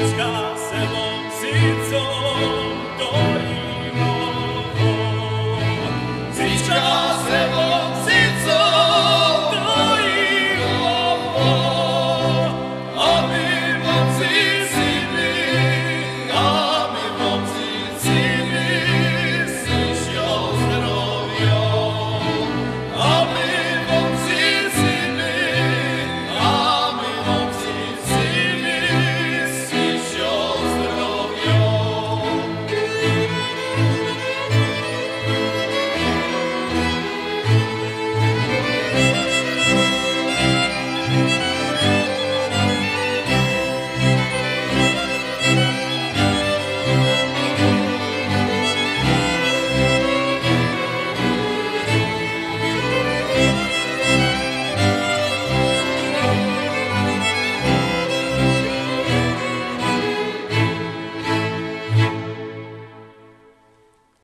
Sicilska, selom Sicom,